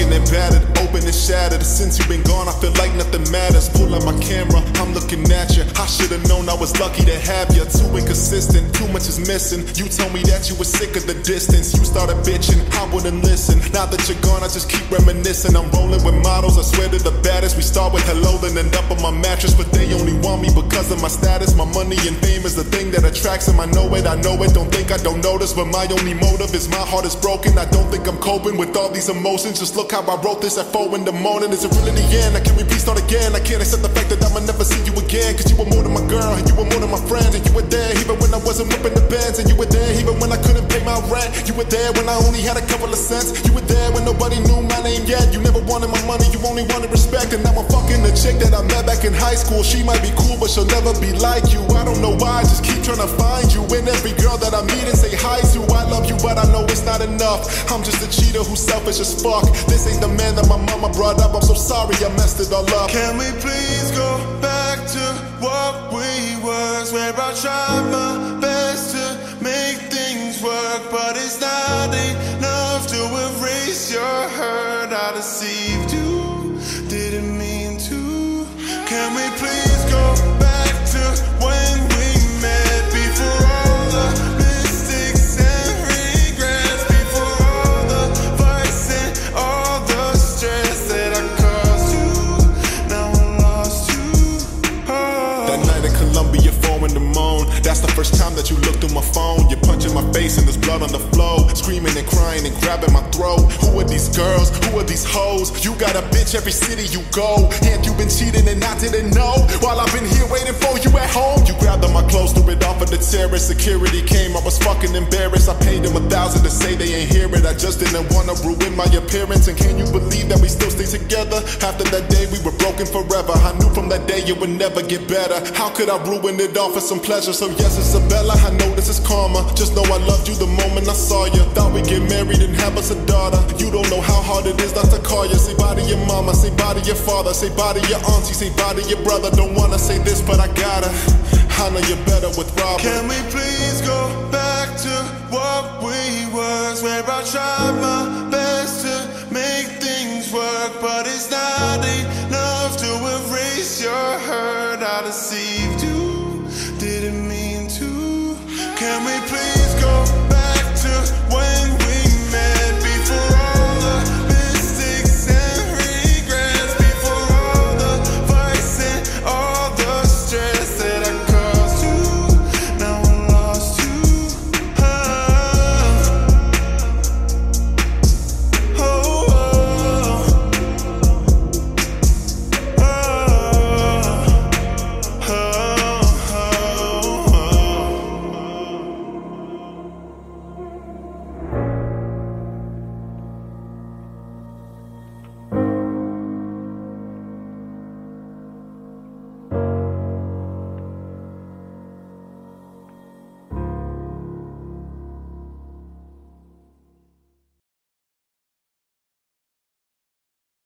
broken and battered, open and shattered. Since you've been gone, I feel like nothing matters. Pull up my camera, I'm looking at you. I should've known I was lucky to have you. Too inconsistent, too much is missing. You told me that you were sick of the distance. You started bitching, I wouldn't listen. Now that you're gone, I just keep reminiscing. I'm rolling with models, I swear to the baddest. We start with hello, then end up on my mattress. But they only want me because of my status. My money and fame is the thing that attracts them. I know it, I know it. Don't think I don't notice, but my only motive is my heart is broken. I don't think I'm coping with all these emotions. Just look how I wrote this at 4 in the morning. Is it really the end? I can't repeat, start again. I can't accept the fact that I'ma never see you again. Cause you were more than my girl, and you were more than my friend. And you were there even when I wasn't whipping the bands. And you were there even when I couldn't were there when I only had a couple of cents. You were there when nobody knew my name yet. You never wanted my money, you only wanted respect. And now I'm fucking the chick that I met back in high school. She might be cool, but she'll never be like you. I don't know why, I just keep trying to find you. And every girl that I meet and say hi to, I love you, but I know it's not enough. I'm just a cheater who's selfish as fuck. This ain't the man that my mama brought up. I'm so sorry I messed it all up. Can we please go back to what we were? Swear I tried my best didn't mean to. Can we please go back to when we met? Before all the stress that I caused you. Now I lost you. That night in Columbia, 4 in the moon. That's the first time that you looked through my phone. And there's blood on the floor. Screaming and crying and grabbing my throat. Who are these girls? Who are these hoes? You got a bitch every city you go. And you been cheating and I didn't know. While I've been here waiting for you at home. Terrace. Security came, I was fucking embarrassed. I paid them a thousand to say they ain't hear it. I just didn't wanna ruin my appearance. And can you believe that we still stay together? After that day, we were broken forever. I knew from that day it would never get better. How could I ruin it all for some pleasure? So yes, Isabella, I know this is karma. Just know I loved you the moment I saw you. Thought we'd get married and have us a daughter. You don't know how hard it is not to call you. Say bye to your mama, say bye to your father, say bye to your auntie, say bye to your brother. Don't wanna say this, but I gotta. I know you're better with Robert. Can we please go back to what we was? Where I tried my best to make things work, but it's not enough to erase your hurt. I deceived you, didn't mean to. Can we please?